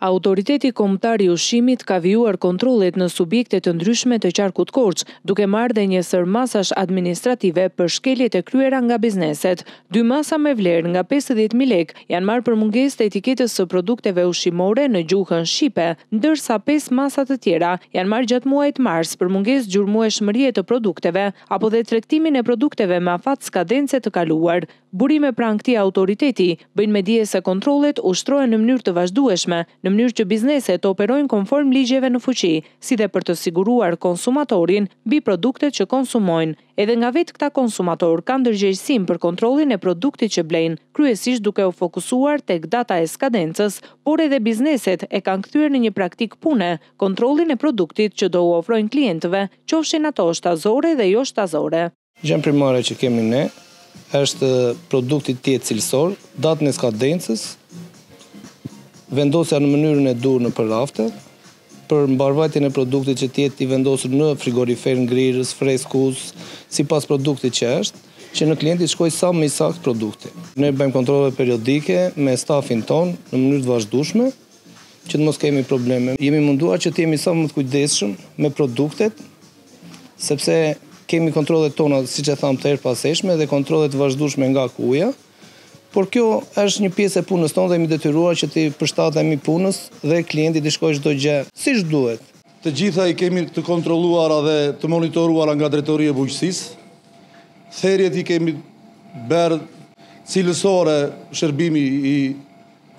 Autoriteti Kombëtar i Ushqimit ka vijuar kontrollet në subjekte të ndryshme të qarkut Korçë, duke marrë dhe një sërë masash administrative për shkeljet e kryera nga bizneset. Dy masa me vlerë nga pesëdhjetë mijë lekë janë marrë për mungesë të etiketës së produkteve ushqimore në gjuhën shqipe, ndërsa pesë masa të tjera janë marrë gjatë muajit mars për mungesë gjurmueshmërie të produkteve apo dhe tregtimin e produkteve me afat skadence të kaluar. Burime pranë këtij autoriteti bëjnë me dije se kontrollet ushtrohen në mënyrë të vazhdueshme, në mënyrë që bizneset të operojnë konform ligjeve në fuqi, si dhe për të siguruar konsumatorin mbi produktet që konsumojnë. Edhe nga vetë këta konsumatorë ka ndërgjegjësim për kontrollin e produktit që blejnë, kryesisht duke u fokusuar tek data e skadencës, por edhe bizneset e kanë kthyer në një praktikë pune kontrollin e produktit që do u ofrojnë klientëve, qofshin ato shtazore dhe joshtazore. Gjënë primare që kemi ne është produkti të jetë cilësor, datën e skadencës, vendosja në mënyrën e duhur nëpër rafte, për mbarëvajtjen e produktit që të jetë i vendosur në frigorifer, ngrirës, freskues, sipas produktit që është, që në klienti të shkojë sa më i saktë produkti. Ne bëjmë kontrolle periodike me stafin tonë në mënyrë të vazhdueshme, që të mos kemi probleme. Jemi munduar që të jemi sa më të kujdesshëm me produktet, sepse kemi kontrollet tona, siç e thamë të herëpashershme dhe kontrolle të vazhdueshme nga AKU-ja, por kjo është një pjesë e punës tonë dhe jemi detyruar që t'i përshtatemi punës dhe klientit t'i shkojë çdo gjë siç duhet. Të gjitha i kemi të kontrolluara dhe të monitoruara nga Drejtoria e Bujqësisë. Therjet i kemi bërë cilësore shërbimi i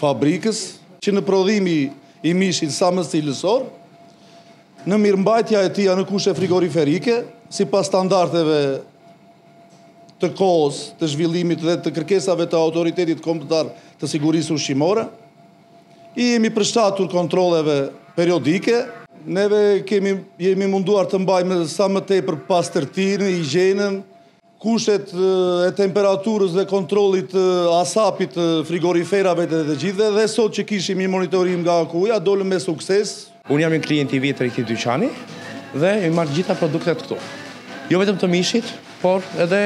fabrikës, që në prodhimi i mishit sa më cilësor, Në mirëmbajtja e tij në kushte frigoriferike, sipas standardeve të kohës, të zhvillimit dhe të kërkesave të Autoritetit Kombëtar të Sigurisë Ushqimore, i jemi përshtatur kontrolleve periodike. Neve kemi jemi munduar të mbajmë sa më tepër pastërtinë, higjienën, Kushtet e temperaturës dhe kontrollit të HACCP-it të frigoriferave dhe të gjithë edhe sot që kishim një monitorim nga AKU-ja dolëm me sukses. Unë jam një klient i vjetër i këtij dyqani dhe i marr të gjitha produktet këtu. Jo vetëm të mishit, por edhe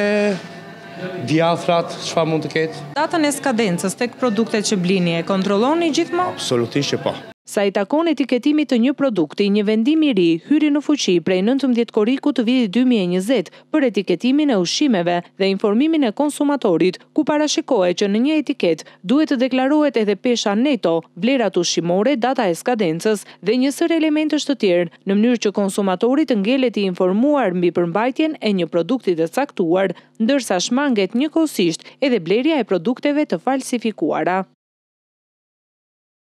djathrat, çfarë mund të ketë. Datën e skadencës tek produktet që blini e kontrolloni gjithmonë? Absolutisht që po. Sa i takon etiketimit të një produkti, një vendim i ri hyri në fuqi prej nëntëmbëdhjetë korrikut të vitit dy mijë e njëzet, për etiketimin e ushqimeve dhe informimin e konsumatorit, ku parashikohet që në një etiketë duhet të deklarohet edhe pesha neto, vlerat ushqimore, data e skadencës dhe një sërë elementësh të tjerë, në mënyrë që konsumatori të ngelet i informuar mbi përmbajtjen e një produkti të caktuar, ndërsa shmanget njëkohësisht edhe blerja e produkteve të falsifikuara.